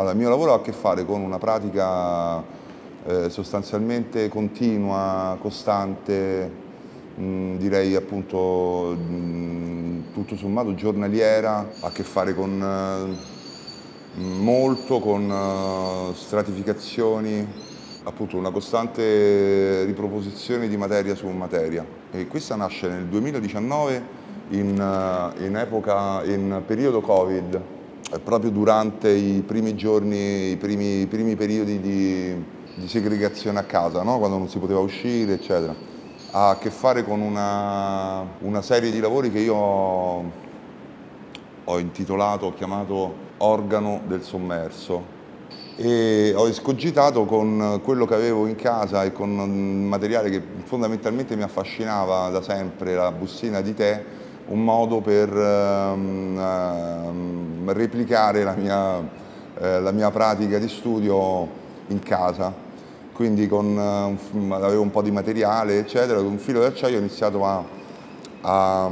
Allora, il mio lavoro ha a che fare con una pratica eh, sostanzialmente continua, costante, mh, direi appunto mh, tutto sommato giornaliera, ha a che fare con eh, molto con eh, stratificazioni, appunto una costante riproposizione di materia su materia. E questa nasce nel 2019 in, eh, in epoca, in periodo Covid, proprio durante i primi giorni, i primi, i primi periodi di, di, segregazione a casa, no? quando non si poteva uscire, eccetera. Ha a che fare con una, una serie di lavori che io ho, ho intitolato, ho chiamato Organo del sommerso e ho escogitato con quello che avevo in casa e con un materiale che fondamentalmente mi affascinava da sempre, la bustina di tè, un modo per um, replicare la mia, uh, la mia, pratica di studio in casa. Quindi con, uh, avevo un po' di materiale, eccetera, con un filo d'acciaio ho iniziato a, a,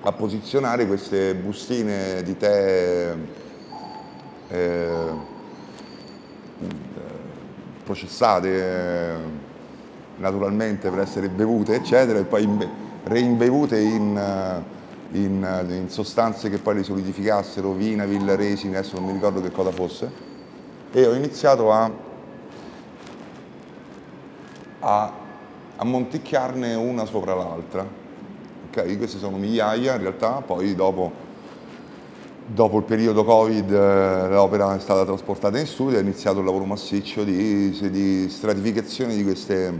a, posizionare queste bustine di tè eh, processate eh, naturalmente per essere bevute, eccetera, e poi reimbevute in, eh, in, eh, in, sostanze che poi le solidificassero, vinavil, resine, adesso non mi ricordo che cosa fosse, e ho iniziato a, a, a monticchiarne una sopra l'altra. Okay? Queste sono migliaia in realtà, poi dopo Dopo il periodo Covid eh, l'opera è stata trasportata in studio e è iniziato il lavoro massiccio di, di stratificazione di queste,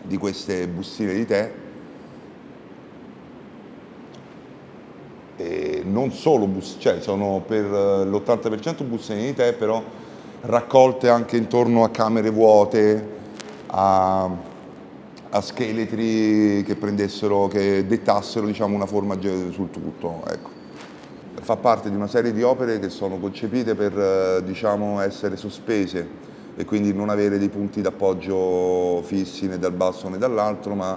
di queste, bustine di tè. E non solo bustine, cioè sono per l'80% bustine di tè, però raccolte anche intorno a camere vuote, a, a scheletri che prendessero, che dettassero diciamo, una forma sul tutto. Ecco fa parte di una serie di opere che sono concepite per eh, diciamo, essere sospese e quindi non avere dei punti d'appoggio fissi né dal basso né dall'altro, ma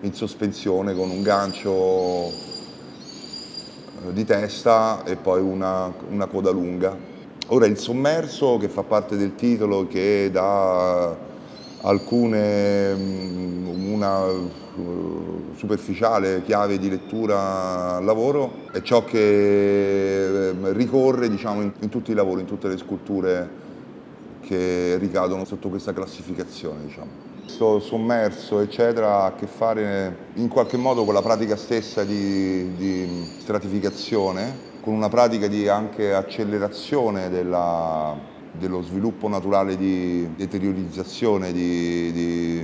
in sospensione con un gancio eh, di testa e poi una, una coda lunga. Ora il sommerso che fa parte del titolo che dà alcune, mm, una eh, superficiale chiave di lettura al lavoro è ciò che ehm, ricorre diciamo, in, tutti i lavori, in tutte le sculture che ricadono sotto questa classificazione. Diciamo. Questo sommerso eccetera ha a che fare in qualche modo con la pratica stessa di, di stratificazione, con una pratica di anche accelerazione della, dello sviluppo naturale di deteriorizzazione, di, di,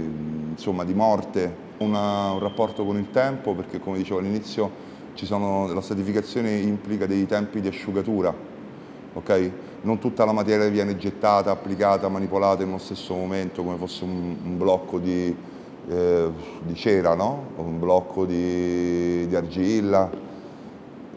insomma, di morte una, un rapporto con il tempo perché come dicevo all'inizio la stratificazione implica dei tempi di asciugatura, okay? Non tutta la materia viene gettata, applicata, manipolata in uno stesso momento come fosse un, un blocco di, eh, di cera, no? un blocco di, di, argilla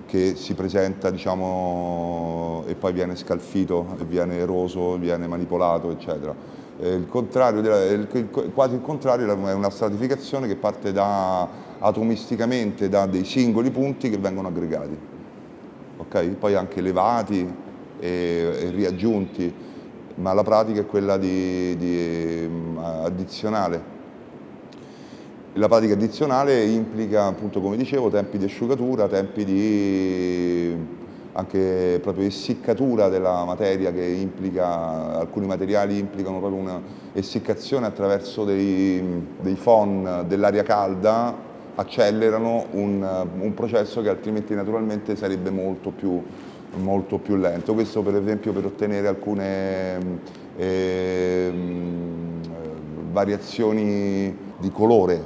che si presenta diciamo, e poi viene scalfito, viene eroso, viene manipolato eccetera eh, il il, quasi il contrario è una stratificazione che parte da, atomisticamente da dei singoli punti che vengono aggregati, okay? poi anche elevati e, e, riaggiunti, ma la pratica è quella di, di um, addizionale. La pratica addizionale implica, appunto come dicevo, tempi di asciugatura, tempi di anche proprio essiccatura della materia che implica, alcuni materiali implicano proprio un'essiccazione attraverso dei, dei fon dell'aria calda, accelerano un, un, processo che altrimenti naturalmente sarebbe molto più, molto più lento. Questo per esempio per ottenere alcune eh, variazioni di colore,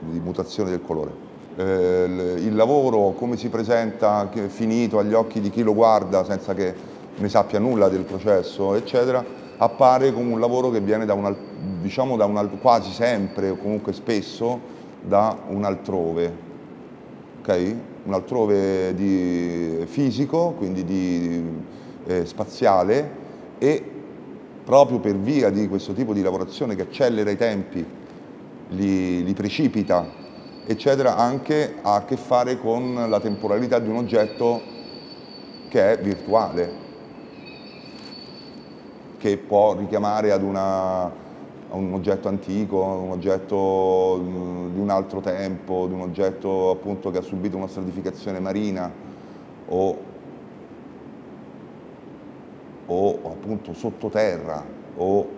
di mutazione del colore eh, il lavoro, come si presenta finito agli occhi di chi lo guarda senza che ne sappia nulla del processo, eccetera, appare come un lavoro che viene da un, diciamo da un, quasi sempre o comunque spesso da un altrove, okay? Un altrove di fisico, quindi di, eh, spaziale e proprio per via di questo tipo di lavorazione che accelera i tempi, li, li precipita eccetera, anche ha a che fare con la temporalità di un oggetto che è virtuale. che può richiamare ad una, a un oggetto antico, un oggetto mm, di un altro tempo, di un oggetto appunto che ha subito una stratificazione marina o, o appunto sottoterra o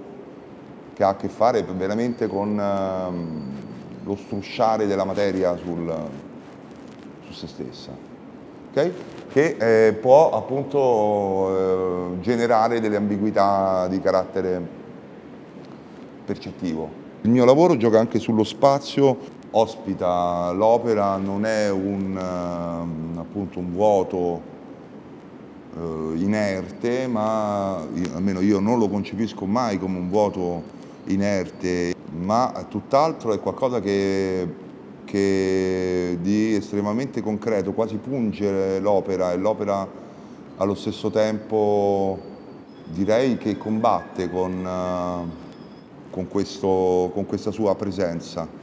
che ha a che fare veramente con uh, lo strusciare della materia sul, su se stessa, okay? che eh, può appunto eh, generare delle ambiguità di carattere percettivo. Il mio lavoro gioca anche sullo spazio, ospita l'opera, non è un, uh, appunto un vuoto uh, inerte, ma io, almeno io non lo concepisco mai come un vuoto inerte, ma tutt'altro è qualcosa che, che di estremamente concreto, quasi punge l'opera e l'opera allo stesso tempo direi che combatte con, con, questo, con questa sua presenza.